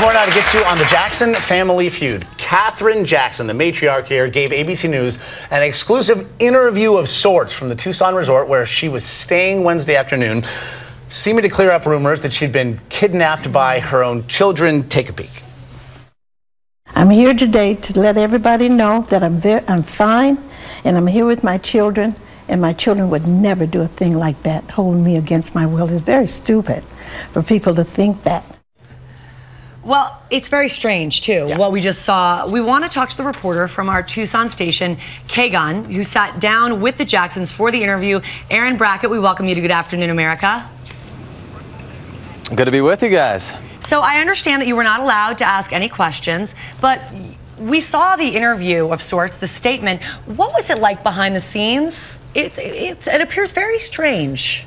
More now to get to on the Jackson family feud. Katherine Jackson, the matriarch here, gave ABC News an exclusive interview of sorts from the Tucson resort where she was staying Wednesday afternoon, seeming to clear up rumors that she'd been kidnapped by her own children. Take a peek. I'm here today to let everybody know that I'm very, I'm fine, and I'm here with my children. And my children would never do a thing like that, hold me against my will. It's very stupid for people to think that. Well, it's very strange too. Yeah. What we just saw. We want to talk to the reporter from our Tucson station, KGUN, who sat down with the Jacksons for the interview. Aaron Brackett, we welcome you to Good Afternoon America. Good to be with you guys. So I understand that you were not allowed to ask any questions, but we saw the interview of sorts, the statement. What was it like behind the scenes? It, it, it appears very strange.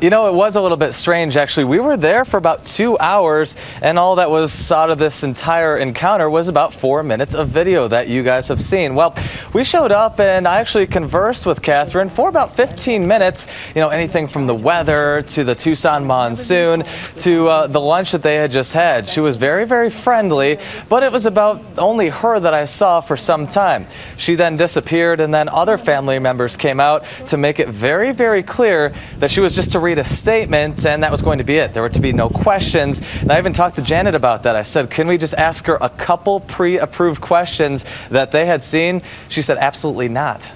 You know, it was a little bit strange, actually. We were there for about two hours, and all that was out of this entire encounter was about four minutes of video that you guys have seen. Well, we showed up, and I actually conversed with Katherine for about 15 minutes. You know, anything from the weather to the Tucson monsoon to uh, the lunch that they had just had. She was very, very friendly, but it was about only her that I saw for some time. She then disappeared, and then other family members came out to make it very, very clear that she was just to read a statement, and that was going to be it. There were to be no questions. And I even talked to Janet about that. I said, Can we just ask her a couple pre approved questions that they had seen? She said, Absolutely not.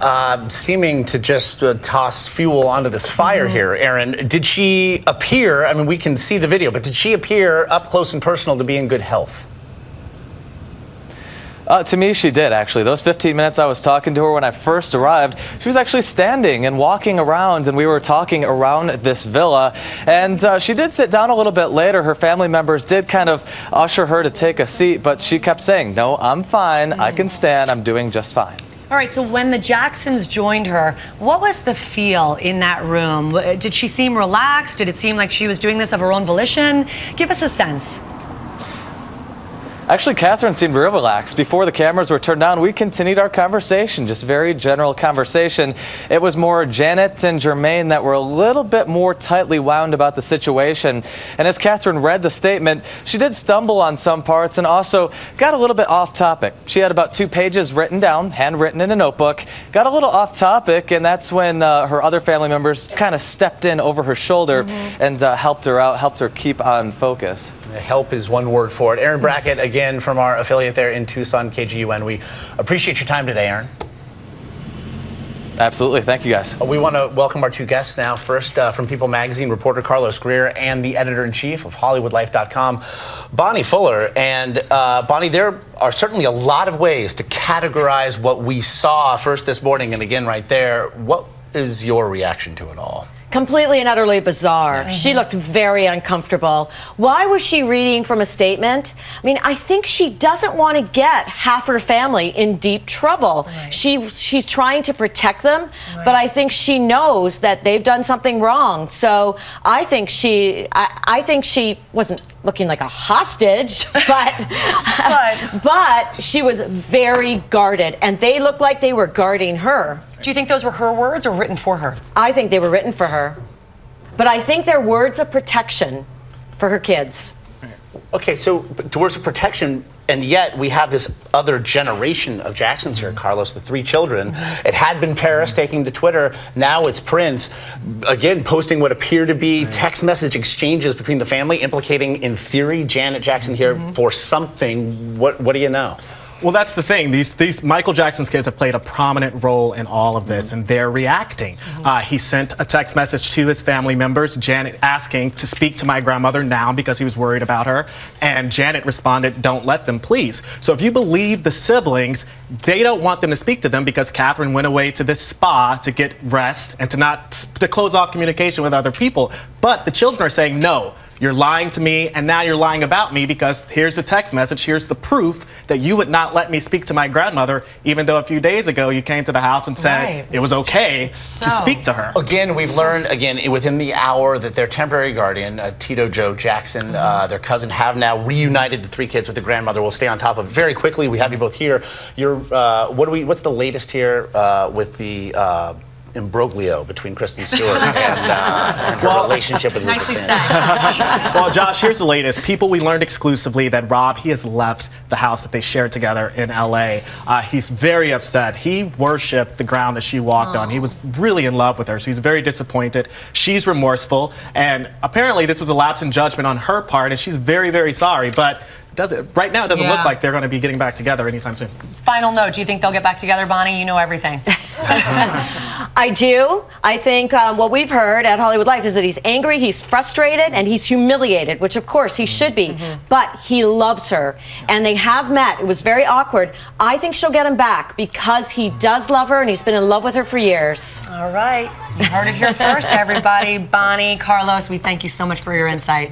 Uh, seeming to just uh, toss fuel onto this fire here, Aaron. Did she appear? I mean, we can see the video, but did she appear up close and personal to be in good health? Uh, to me, she did actually. Those 15 minutes I was talking to her when I first arrived, she was actually standing and walking around, and we were talking around this villa. And uh, she did sit down a little bit later. Her family members did kind of usher her to take a seat, but she kept saying, No, I'm fine. I can stand. I'm doing just fine. All right, so when the Jacksons joined her, what was the feel in that room? Did she seem relaxed? Did it seem like she was doing this of her own volition? Give us a sense. Actually, Katherine seemed real relaxed. Before the cameras were turned on, we continued our conversation, just very general conversation. It was more Janet and Jermaine that were a little bit more tightly wound about the situation. And as Katherine read the statement, she did stumble on some parts and also got a little bit off topic. She had about two pages written down, handwritten in a notebook, got a little off topic, and that's when uh, her other family members kind of stepped in over her shoulder and uh, helped her out, helped her keep on focus. Help is one word for it. Aaron Brackett, again, from our affiliate there in Tucson, KGUN. We appreciate your time today, Aaron. Absolutely. Thank you, guys. We want to welcome our two guests now. First, uh, from People Magazine, reporter Carlos Greer and the editor in chief of HollywoodLife.com, Bonnie Fuller. And uh, Bonnie, there are certainly a lot of ways to categorize what we saw first this morning and again right there. What is your reaction to it all? Completely and utterly bizarre. She looked very uncomfortable. Why was she reading from a statement? I mean, I think she doesn't want to get half her family in deep trouble. Right. She she's trying to protect them, but I think she knows that they've done something wrong. So I think she I, I think she wasn't looking like a hostage, but But- but she was very guarded, and they looked like they were guarding her. Do you think those were her words or written for her? I think they were written for her. But I think they're words of protection for her kids. Okay, so but towards of protection, and yet we have this other generation of Jacksons here, Carlos, the three children. Mm-hmm. It had been Paris mm-hmm. taking to Twitter. Now it's Prince, again, posting what appear to be text message exchanges between the family, implicating, in theory, Janet Jackson here mm-hmm. for something. What, what do you know? Well, that's the thing. These, these Michael Jackson's kids have played a prominent role in all of this, and they're reacting. Uh, he sent a text message to his family members, Janet asking to speak to my grandmother now because he was worried about her, and Janet responded, "Don't let them, please." So if you believe the siblings, they don't want them to speak to them because Katherine went away to this spa to get rest and to not to close off communication with other people. But the children are saying no. You're lying to me, and now you're lying about me because here's the text message. Here's the proof that you would not let me speak to my grandmother, even though a few days ago you came to the house and said Right. it was okay to speak to her. Again, we've learned again within the hour that their temporary guardian, uh, Tito Joe Jackson, uh, their cousin, have now reunited the three kids with the grandmother. We'll stay on top of it very quickly. We have you both here. You're, uh, what do we? What's the latest here uh, with the? Imbroglio between Kristen Stewart and, uh, and her Well- relationship with Nicely Rupert Sanders. Well, Josh, here's the latest. People, we learned exclusively that Rob, he has left the house that they shared together in LA. Uh, he's very upset. He worshiped the ground that she walked on. He was really in love with her, so he's very disappointed. She's remorseful, and apparently this was a lapse in judgment on her part, and she's very, very sorry. But does it right now? It doesn't Yeah. look like they're going to be getting back together anytime soon. Final note: Do you think they'll get back together, Bonnie? You know everything. I do. I think um, what we've heard at Hollywood Life is that he's angry, he's frustrated, and he's humiliated, which of course he should be. But he loves her, and they have met. It was very awkward. I think she'll get him back because he does love her, and he's been in love with her for years. All right, you heard it here first, everybody. Bonnie, Carlos, we thank you so much for your insight.